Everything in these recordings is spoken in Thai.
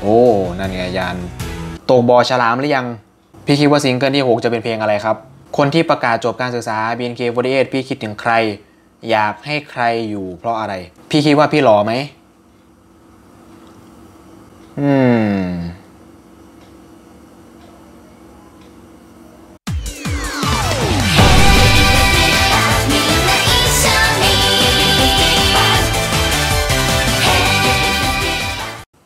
โอ้ นั่นไงยานตกบอฉลามหรือยัง พี่คิดว่าซิงเกิลที่ 6 จะเป็นเพลงอะไรครับ คนที่ประกาศจบการศึกษา BNK48 พี่คิดถึงใคร อยากให้ใครอยู่เพราะอะไร พี่คิดว่าพี่หล่อไหมอืม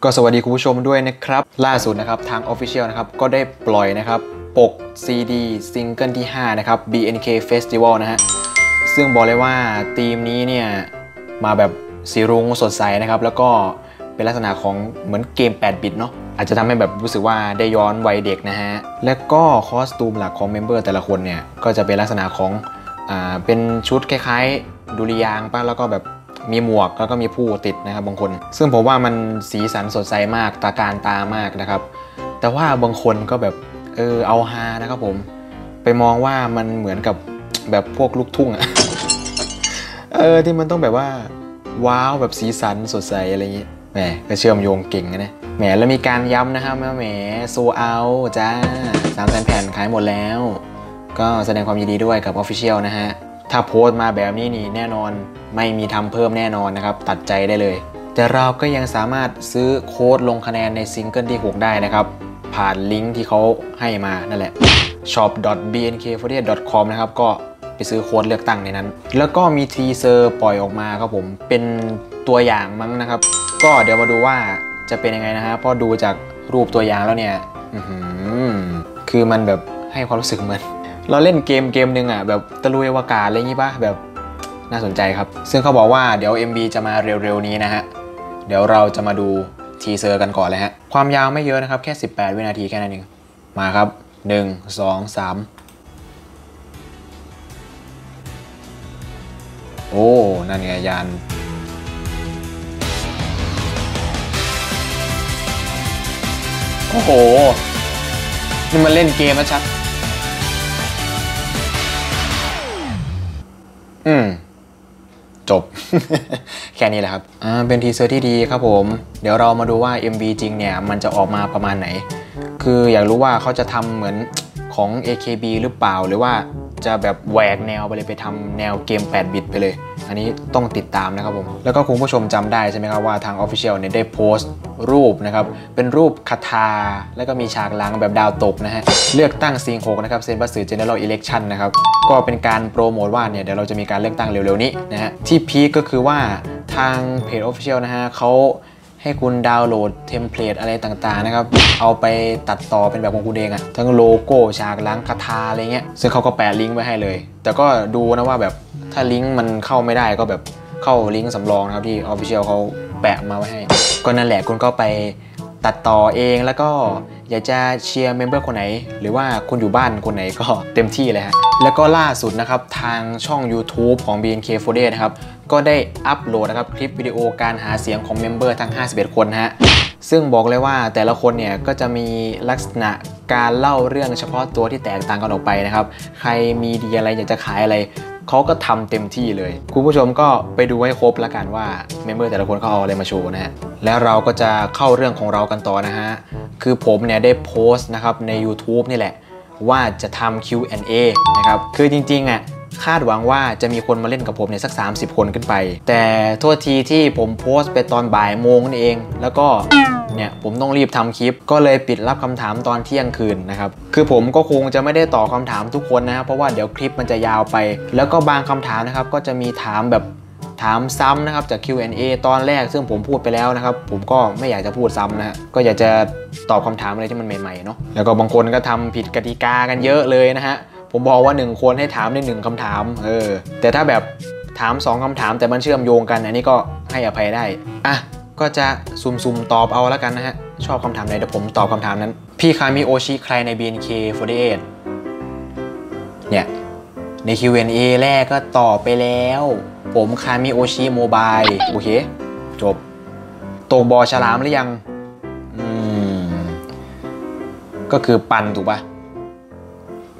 ก็สวัสดีคุณผู้ชมด้วยนะครับ ล่าสุดนะครับทาง Official นะครับก็ได้ปล่อยนะครับปก CD ซิงเกิลที่ 5 นะครับ BNK Festival นะฮะ ซึ่งบอกเลยว่าธีมนี้เนี่ย มาแบบสีรุ้งสดใสนะครับ แล้วก็เป็นลักษณะของเหมือนเกม 8 บิตเนาะอาจจะทำให้แบบรู้สึกว่าได้ย้อนวัยเด็กนะฮะ และก็ costume หลักของ member แต่ละคนเนี่ย ก็จะเป็นลักษณะของ อ่า เป็นชุดคล้ายๆ ดุริยางค์ป่ะแล้วก็แบบ มีหมวกแล้วก็มีผู้ติดนะครับบางคน ซึ่งผมว่ามันสีสันสดใสมากตาการตามากนะครับ แต่ว่าบางคนก็แบบเออเอาฮานะครับผม ไปมองว่ามันเหมือนกับแบบพวกลูกทุ่งอะเออที่มันต้องแบบว่า ว้าวแบบสีสันสดใสอะไรอย่างเงี้ยแหมก็เชื่อมโยงเก่งนะแหมแล้วมีการย้ำนะครับแหมโซเอาจ้าสามแสนแผ่นขายหมดแล้ว ก็แสดงความยินดีด้วยกับ Official นะฮะ ถ้าโพสต์มาแบบนี้นี่แน่นอนไม่มีทำเพิ่มแน่นอนนะครับ ตัดใจได้เลย แต่เราก็ยังสามารถซื้อโค้ดลงคะแนนในซิงเกิลที่ 6 ได้นะครับ ผ่านลิงก์ที่เขาให้มานั่นแหละ shop.bnk48.com นะครับก็ไปซื้อโค้ดเลือกตั้งในนั้น แล้วก็มี teaser ปล่อยออกมาครับผมเป็นตัวอย่างมั้งนะครับ ก็เดี๋ยวมาดูว่าจะเป็นยังไงนะฮะเพราะดูจากรูปตัวอย่างแล้วเนี่ยคือมันแบบให้ความรู้สึกเหมือน เราเล่นเกมเกมหนึ่งอะแบบตะลุยอวกาศอะไรอย่างงี้ป่ะแบบน่าสนใจครับ ซึ่งเขาบอกว่าเดี๋ยว MV จะมาเร็วๆนี้นะฮะ เดี๋ยวเราจะมาดู teaser กันก่อนเลยฮะ ความยาวไม่เยอะนะครับ แค่ 18 วินาทีแค่นั้นเอง มาครับ 1 2 3 โอ้ นั่นไงยานโอ้โห นี่มันเล่นเกมนะชัด อืม จบ แค่นี้แหละครับ อ่า เป็นทีเซอร์ที่ดีครับผม เดี๋ยวเรามาดูว่า MV จริงเนี่ย มันจะออกมาประมาณไหน คืออยากรู้ว่าเขาจะทำเหมือนของ AKB หรือเปล่าหรือว่า จะแบบแหวกแนวไปเลยไปทำแนวเกม 8 บิตไปเลย อันนี้ต้องติดตามนะครับผม แล้วก็คุณผู้ชมจำได้ใช่ไหมครับว่าทาง Official เนี่ยได้โพสต์รูปนะครับ เป็นรูปคทาแล้วก็มีฉากหลังแบบดาวตกนะฮะ เลือกตั้งซิงหกนะครับเซ็มบัตสึ General Election นะครับ ก็เป็นการโปรโมทว่าเนี่ยเดี๋ยวเราจะมีการเลือกตั้งเร็วๆนี้นะฮะที่ peak ก็คือว่าทางเพจ Official นะฮะเขา ให้คุณดาวน์โหลด template อะไรต่างๆนะครับ เอาไปตัดต่อเป็นแบบของคุณเองอะทั้งโลโก้ฉากหลังคทาอะไรเงี้ย ซึ่งเขาก็แปะลิงก์ไว้ให้เลย แต่ก็ดูนะว่าแบบถ้าลิงก์มันเข้าไม่ได้ก็แบบเข้าลิงก์สำรองนะครับที่ Official เขาแปะมาไว้ให้ ก็นั่นแหละคุณก็ไปตัดต่อเองแล้วก็อยากจะเชียร์ member คนไหน หรือว่าคุณอยู่บ้านคนไหนก็เต็มที่เลยฮะแล้วก็ล่าสุดนะครับ ทางช่อง YouTube ของ BNK48 นะครับ ก็ได้อัปโหลดนะครับคลิปวิดีโอการหาเสียงของ member ทั้ง 51 คนฮะซึ่งบอกเลยว่าแต่ละคนเนี่ยก็จะมีลักษณะการเล่าเรื่องเฉพาะตัวที่แตกต่างกันออกไปนะครับ ใครมีดีอะไรอยากจะขายอะไรเขาก็ทำเต็มที่เลย คุณผู้ชมก็ไปดูให้ครบละกันว่าเมมเบอร์แต่ละคนเขาเอาอะไรมาโชว์นะฮะแล้วเราก็จะเข้าเรื่องของเรากันต่อนะฮะคือผมเนี่ยได้โพสต์นะครับใน YouTube นี่แหละ ว่าจะทำ Q&A นะครับคือจริงๆอะ คาดหวังว่าจะมีคนมาเล่นกับผมเนี่ยสัก 30 คนขึ้นไป แต่โทษทีที่ผมโพสต์ไปตอนบ่ายโมงนั่นเอง แล้วก็เนี่ยผมต้องรีบทำคลิป ก็เลยปิดรับคำถามตอนเที่ยงคืนนะครับคือผมก็คงจะไม่ได้ตอบคำถามทุกคนนะครับเพราะว่าเดี๋ยวคลิปมันจะยาวไป แล้วก็บางคำถามนะครับก็จะมีถามแบบถามซ้ำนะครับจาก Q&A ตอนแรกซึ่งผมพูดไปแล้วนะครับ ผมก็ไม่อยากจะพูดซ้ำนะฮะก็อยากจะตอบคำถามอะไรที่มันใหม่ๆเนาะแล้วก็บางคนก็ทำผิดกติกากันเยอะเลยนะฮะ ผมบอกว่า 1คนให้ถามได้หนึ่งคำถาม เออ แต่ถ้าแบบถาม 2คำถาม แต่มันเชื่อมโยงกัน อันนี้ก็ให้อภัยได้ อะ ก็จะซุ่มๆ ตอบเอาแล้วกันนะฮะ ชอบคำถามไหนเดี๋ยวผมตอบคำถามนั้น พี่คามิโอชิใครใน BNK48 เนี่ย ใน Q&A แรกก็ตอบไปแล้ว ผมคามิโอชิโมบายโอเค จบ ตกบอฉลามหรือยัง อืม ก็คือปันถูกปะ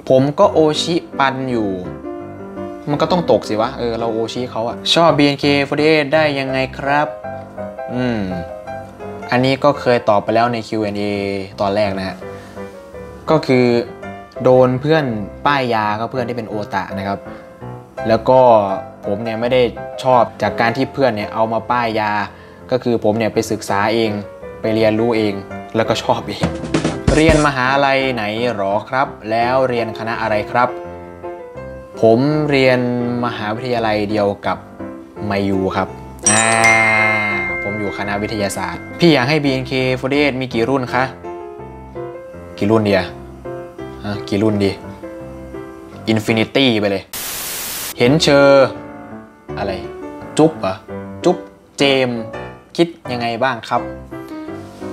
ผมก็โอชิปันอยู่ มันก็ต้องตกสิวะ เออ เราโอชิเขาอะชอบ BNK48 ได้ยังไงครับ อืม อันนี้ก็เคยตอบไปแล้วใน Q&A ตอนแรกนะฮะ ก็คือโดนเพื่อนป้ายยาก็เพื่อนที่เป็นโอตะนะครับ แล้วก็ผมเนี่ยไม่ได้ชอบจากการที่เพื่อนเนี่ยเอามาป้ายยา ก็คือผมเนี่ยไปศึกษาเอง ไปเรียนรู้เอง แล้วก็ชอบเอง เรียนมหาลัยไหนหรอครับ แล้วเรียนคณะอะไรครับ ผมเรียนมหาวิทยาลัยเดียวกับมายูครับอ่าผมอยู่คณะวิทยาศาสตร์ พี่อยากให้ BNK48 มีกี่รุ่นคะกี่รุ่นเดียะกี่รุ่นดี Infinity ไปเลย เห็นเชอร์อะไร จุ๊บเหรอจุ๊บเจมส์ คิดยังไงบ้างครับ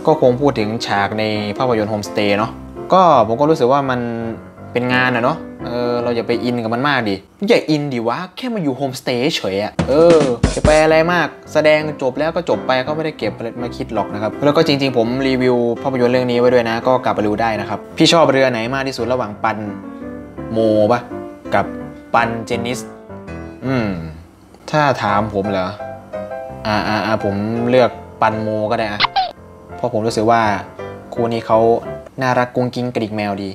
ก็คงพูดถึงฉากในภาพยนตร์โฮมสเตย์เนาะก็ผมก็รู้สึกว่ามันเป็นงานอะเนาะเออเราอย่าไปอินกับมันมากดิอย่าอินดิวะแค่มาอยู่โฮมสเตย์เฉยอะเออจะไปอะไรมากแสดงจบแล้วก็จบไปก็ไม่ได้เก็บมาคิดหรอกนะครับ แล้วก็จริง ๆ ผมรีวิวภาพยนตร์เรื่องนี้ไว้ด้วยนะ ก็กลับไปดูได้นะครับ พี่ชอบเรือไหนมากที่สุดระหว่างปันโมปะกับปันเจนิส อืม ถ้าถามผมเหรออ่าอ่าผมเลือกปันโมก็ได้อะ เพราะผมรู้สึกว่าคู่นี้เขาน่ารักกุ้งกิ้งกระดิกแมวดี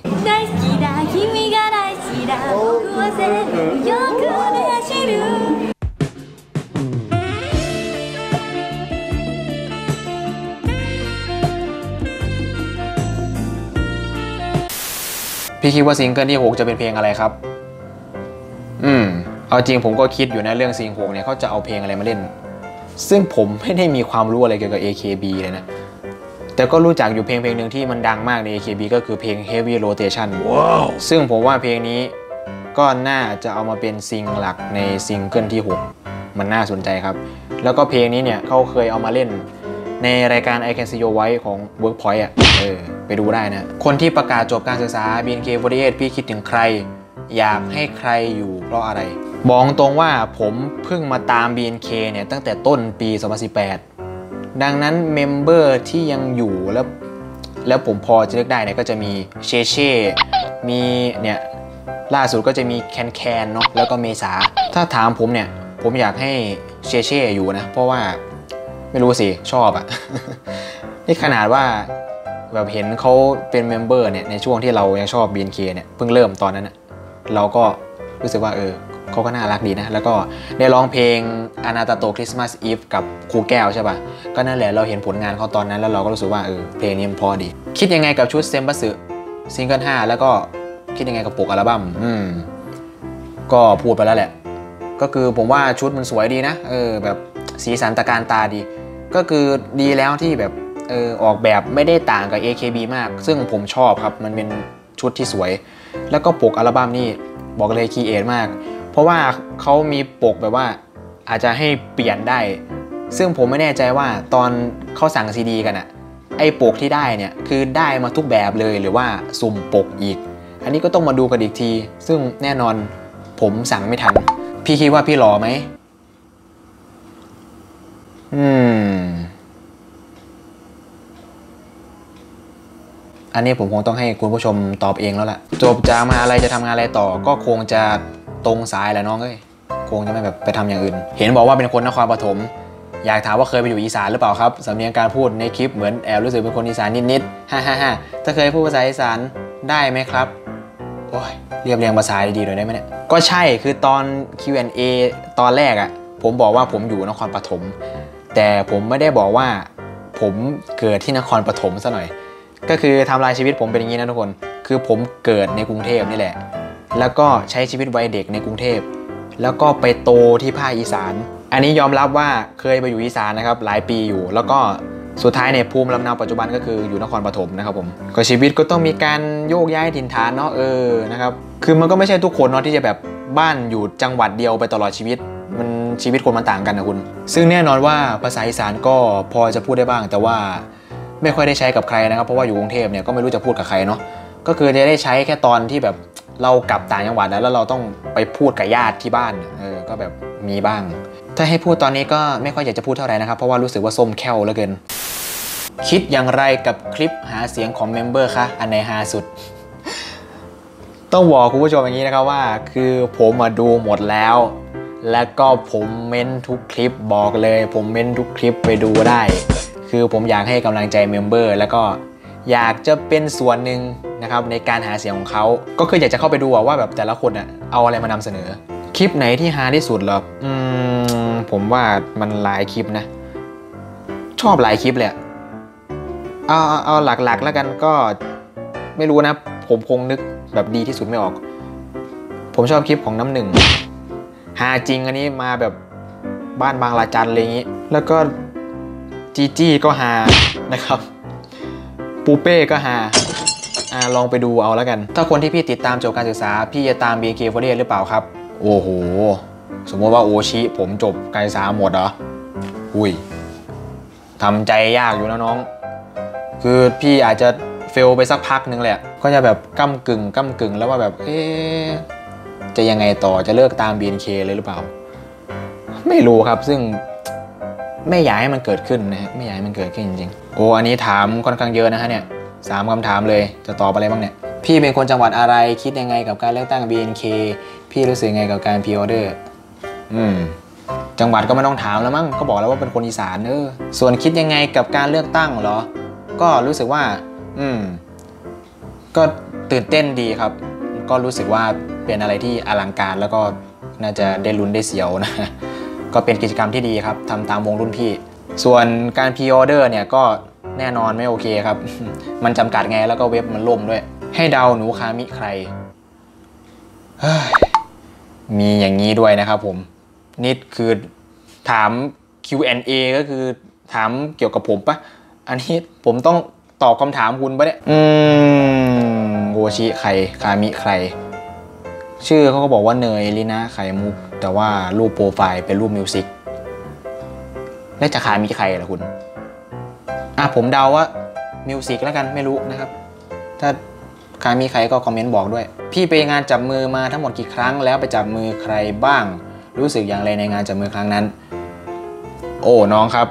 พี่คิดว่าซิงเกิลที่ 6 จะเป็นเพลงอะไรครับ อืม เอาจริงผมก็คิดอยู่ในเรื่องซิงหกเนี่ยเขาจะเอาเพลงอะไรมาเล่น ซึ่งผมไม่ได้มีความรู้อะไรเกี่ยวกับ AKB เลยนะ แต่ก็รู้จักอยู่เพลงเพลงหนึ่งที่มันดังมากใน AKB ก็คือเพลง Heavy Rotation ว้าวซึ่งผมว่าเพลงนี้ก็น่าจะเอามาเป็นซิงหลักในซิงเกิลที่ 6 มันน่าสนใจครับ แล้วก็เพลงนี้เนี่ยเขาเคยเอามาเล่นในรายการ I Can See Your Voice ของ Workpoint อะเออไปดูได้นะ คนที่ประกาศจบการศึกษา BNK48 พี่คิดถึงใคร อยากให้ใครอยู่เพราะอะไร บอกตรงว่าผมเพิ่งมาตาม BNK เนี่ยตั้งแต่ต้นปี 2018 ดังนั้นเมมเบอร์ที่ยังอยู่แล้วแล้วผมพอจะเลือกได้เนี่ยก็จะมีเชเช่มีเนี่ยล่าสุดก็จะมีแคนแคนเนาะแล้วก็เมษา ถ้าถามผมเนี่ย ผมอยากให้เชเช่อยู่นะ เพราะว่าไม่รู้สิ ชอบอะ นี่ขนาดว่าแบบเห็นเขาเป็น member เนี่ย ในช่วงที่เรายังชอบ BNK เนี่ย เพิ่งเริ่มตอนนั้นอะเราก็รู้สึกว่าเออ เขาก็น่ารักดีนะ แล้วก็ได้ร้องเพลงあなたと Christmas Eve กับครูแก้วใช่ปะก็นั่นแหละเราเห็นผลงานเขาตอนนั้น แล้วเราก็รู้สึกว่าเออเพลงนี้มันพอดี คิดยังไงกับชุดเซ็มบัตสึซิงเกิล5แล้วก็คิดยังไงกับปกอัลบั้มอืมก็พูดไปแล้วแหละ ก็คือผมว่าชุดมันสวยดีนะเออแบบสีสันตะการตาดี ก็คือดีแล้วที่แบบเออออกแบบไม่ได้ต่างกับ AKB มาก ซึ่งผมชอบครับมันเป็นชุดที่สวย แล้วก็ปกอัลบั้มนี่บอกเลยคีเอทมาก เพราะว่าเขามีปกแบบว่าอาจจะให้เปลี่ยนได้ ซึ่งผมไม่แน่ใจว่าตอนเขาสั่งซีดีกันอะไอ้ปกที่ได้เนี่ยคือได้มาทุกแบบเลยหรือว่าสุ่มปกอีก อันนี้ก็ต้องมาดูกันอีกที ซึ่งแน่นอนผมสั่งไม่ทัน พี่คิดว่าพี่หล่อไหมอืม อันนี้ผมคงต้องให้คุณผู้ชมตอบเองแล้วล่ะ จบจากมหาอะไรจะทำงานอะไรต่อก็คงจะ ตรงสายแหละน้องเอ้ยคงจะไม่แบบไปทำอย่างอื่น เห็นบอกว่าเป็นคนนครปฐมอยากถามว่าเคยไปอยู่อีสานหรือเปล่าครับสำเนียงการพูดในคลิปเหมือนแอบรู้สึกเป็นคนอีสานนิดๆฮ่าฮ่าฮ่าถ้าเคยพูดภาษาอีสานได้ไหมครับโอ้ยเรียบเรียงภาษาดีๆหน่อยได้ไหมเนี่ยก็ใช่คือตอน Q&A ตอนแรกอะ่ะผมบอกว่าผมอยู่นครปฐมแต่ผมไม่ได้บอกว่าผมเกิดที่นครปฐมซะหน่อย ก็คือทำลายชีวิตผมเป็นอย่างนี้นะทุกคน คือผมเกิดในกรุงเทพนี่แหละ แล้วก็ใช้ชีวิตวัยเด็กในกรุงเทพ แล้วก็ไปโตที่ภาคอีสาน อันนี้ยอมรับว่าเคยไปอยู่อีสานนะครับหลายปีอยู่ แล้วก็สุดท้ายเนี่ยภูมิลำเนาปัจจุบันก็คืออยู่นครปฐมนะครับผมก็ชีวิตก็ต้องมีการโยกย้ายถิ่นฐานเนาะเออนะครับคือมันก็ไม่ใช่ทุกคนเนาะที่จะแบบบ้านอยู่จังหวัดเดียวไปตลอดชีวิต มันชีวิตคนมันต่างกันนะคุณ ซึ่งแน่นอนว่าภาษาอีสานก็พอจะพูดได้บ้าง แต่ว่าไม่ค่อยได้ใช้กับใครนะครับเพราะว่าอยู่กรุงเทพเนี่ยก็ไม่รู้จะพูดกับใครเนาะก็คือจะได้ใช้แค่ตอนที่แบบ เรากลับต่างจังหวัดแล้วแล้วเราต้องไปพูดกับญาติที่บ้านเออก็แบบมีบ้าง ถ้าให้พูดตอนนี้ก็ไม่ค่อยอยากจะพูดเท่าไหร่นะครับ เพราะว่ารู้สึกว่าส้มแค่วเหลือเกิน คิดอย่างไรกับคลิปหาเสียงของ member คะอันไหนฮาสุด ต้องบอกคุณผู้ชมอย่างนี้นะครับว่า คือผมมาดูหมดแล้ว แล้วก็ผมเม้นทุกคลิปบอกเลย ผมเม้นทุกคลิปไปดูได้ คือผมอยากให้กำลังใจ member แล้วก็อยากจะเป็นส่วนหนึ่ง นะครับในการหาเสียงของเขาก็คืออยากจะเข้าไปดูว่าแบบแต่ละคนอะเอาอะไรมานำเสนอ คลิปไหนที่ฮาที่สุดเหรออืมผมว่ามันหลายคลิปนะ ชอบหลายคลิปเลยเอาเอาหลักๆแล้วกันก็ไม่รู้นะ ผมคงนึกแบบดีที่สุดไม่ออก ผมชอบคลิปของน้ำหนึ่งฮาจริงอันนี้มาแบบบ้านบางละจันอะไรอย่างนี้ แล้วก็จีจี้ก็ฮานะครับ ปูเป้ก็ฮา อ่าลองไปดูเอาแล้วกัน ถ้าคนที่พี่ติดตามจบการศึกษา พี่จะตาม BK 4 8หรือเปล่าครับ โอ้โห สมมติว่าโอชิผมจบการศึกษาหมดเหรออุ้ยทำใจยากอยู่นะน้อง คือพี่อาจจะเฟลไปสักพักหนึ่งแหละ ก็จะแบบก้ากึ่งก้ากึ่งแล้วว่าแบบเอ๊จะยังไงต่อจะเลิกตาม BNK เลยหรือเปล่า ไม่รู้ครับซึ่งไม่อยากให้มันเกิดขึ้นนะฮะไม่อยากให้มันเกิดขึ้นจริงๆโอ้อันนี้ถามค่อนข้างเยอะนะฮะเนี่ย สามคำถามเลยจะตอบอะไรบ้างเนี่ย พี่เป็นคนจังหวัดอะไรคิดยังไงกับการเลือกตั้ง BNK พี่รู้สึกยังไงกับการพ r ออเดอร์อืมจังหวัดก็ไม่ต้องถามแล้วมั้งก็บอกแล้วว่าเป็นคนอีสานเออส่วนคิดยังไงกับการเลือกตั้งเหรอ ก็รู้สึกว่า อืม ก็ตื่นเต้นดีครับ ก็รู้สึกว่าเป็นอะไรที่อลังการแล้วก็น่าจะได้ลุ้นได้เสียวนะ ก็เป็นกิจกรรมที่ดีครับทำตามวงรุ่นพี่ ส่วนการพ r ออเดอร์เนี่ยก็ แน่นอนไม่โอเคครับ มันจำกัดไงแล้วก็เว็บมันล่มด้วย ให้เดาหนูคามิใคร มีอย่างนี้ด้วยนะครับผม นี่คือถาม Q&A ก็คือถามเกี่ยวกับผมปะอันนี้ผมต้องตอบคำถามคุณปะเนี่ย อืมโอชิใคร คามิใคร ชื่อเขาก็บอกว่าเนยลินะไข่มุก แต่ว่ารูปโปรไฟล์เป็นรูปมิวสิก แล้วจะคามิใครล่ะคุณ อะผมเดาว่ามิวสิกแล้วกันไม่รู้นะครับ ถ้าใครมีใครก็คอมเมนต์บอกด้วย พี่ไปงานจับมือมาทั้งหมดกี่ครั้ง แล้วไปจับมือใครบ้าง รู้สึกอย่างไรในงานจับมือครั้งนั้น โอ้น้องครับ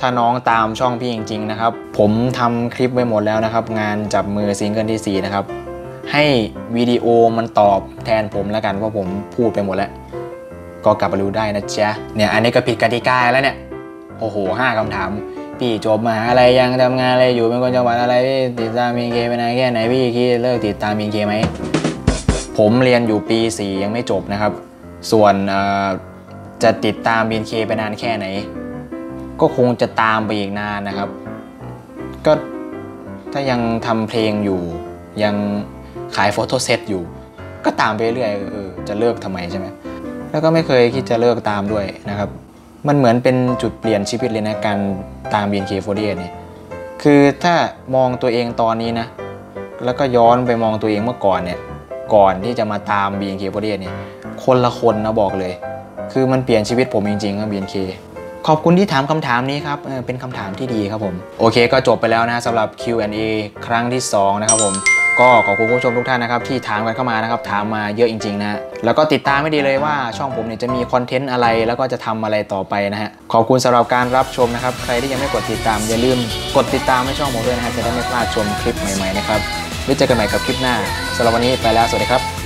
ถ้าน้องตามช่องพี่จริง ๆ นะครับ ผมทำคลิปไว้หมดแล้วนะครับ งานจับมือซิงเกิลที่4นะครับให้วิดีโอมันตอบแทนผมแล้วกันเพราะผมพูดไปหมดแล้วก็กลับมาดูได้นะจ๊ะเนี่ยอันนี้ก็ผิดกติกาแล้วเนี่ยโอ้โหห้าคำถาม พี่จบมหาอะไรยังทำงานอะไรอยู่เป็นคนจังหวัดอะไรพี่ติดตามมีเคไปนานแค่ไหนพี่คิดเลิกติดตามมีเคไหมผมเรียนอยู่ปี 4 ยังไม่จบนะครับ ส่วนจะติดตาม BNK ไปนานแค่ไหน ก็คงจะตามไปอีกนานนะครับ ก็ถ้ายังทำเพลงอยู่ ยังขายโฟโต้เซตอยู่ ก็ตามไปเรื่อยเออจะเลิกทำไมใช่ไหมแล้วก็ไม่เคยคิดจะเลิกตามด้วยนะครับ มันเหมือนเป็นจุดเปลี่ยนชีวิตเลยนะการตาม BNK48 เนี่ยคือถ้ามองตัวเองตอนนี้นะ แล้วก็ย้อนไปมองตัวเองเมื่อก่อนเนี่ย ก่อนที่จะมาตาม BNK48 เนี่ย คนละคนนะบอกเลย คือมันเปลี่ยนชีวิตผมจริงๆครับ BNK ขอบคุณที่ถามคำถามนี้ครับเเป็นคำถามที่ดีครับผม โอเคก็จบไปแล้วนะสำหรับ Q&A ครั้งที่ 2 นะครับผม ก็ขอบคุณผู้ชมทุกท่านนะครับที่ถามกันเข้ามานะครับถามมาเยอะจริงๆนะฮะแล้วก็ติดตามไม่ดีเลยว่าช่องผมเนี่ยจะมีคอนเทนต์อะไรแล้วก็จะทำอะไรต่อไปนะฮะขอบคุณสำหรับการรับชมนะครับใครที่ยังไม่กดติดตามอย่าลืมกดติดตามให้ช่องผมด้วยนะฮะจะได้ไม่พลาดชมคลิปใหม่ๆนะครับไว้เจอกันใหม่กับคลิปหน้าสำหรับวันนี้ไปแล้วสวัสดีครับ